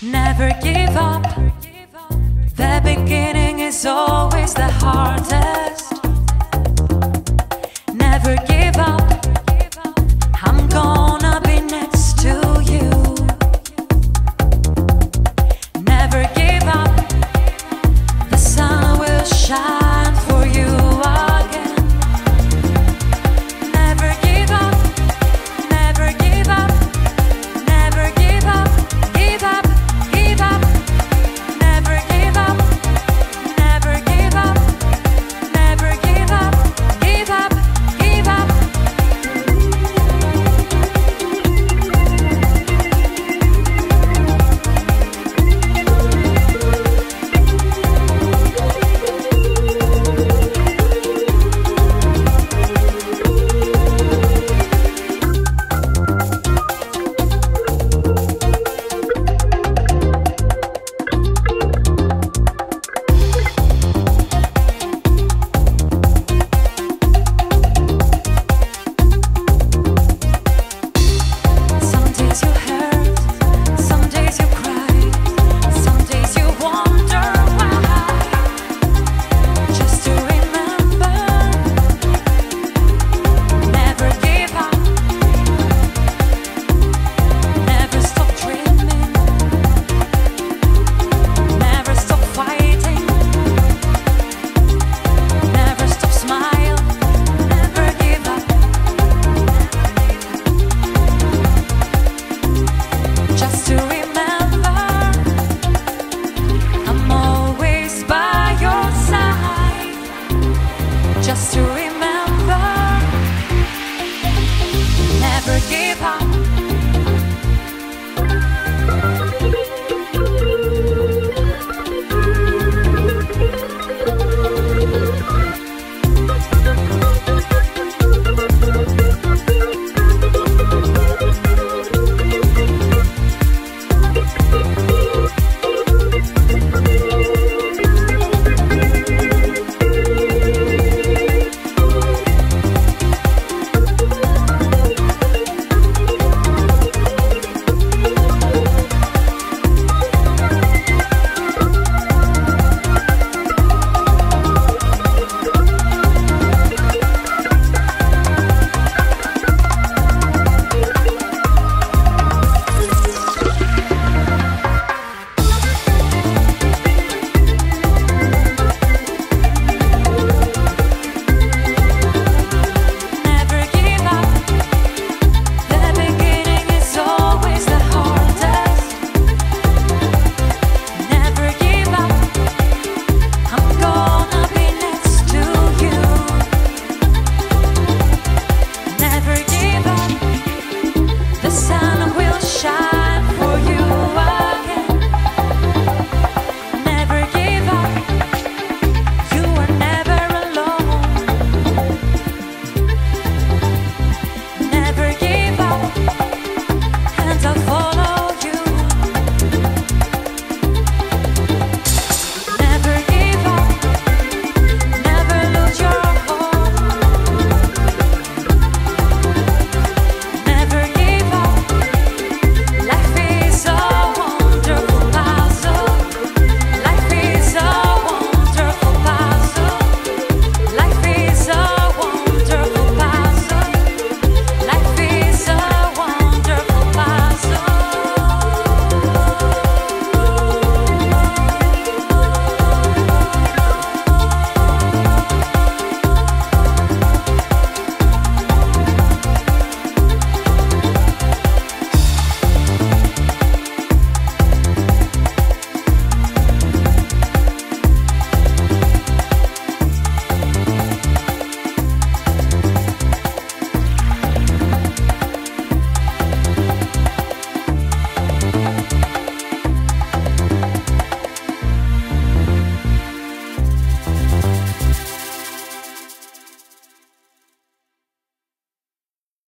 Never give up. The beginning is always the hardest.